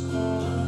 sky.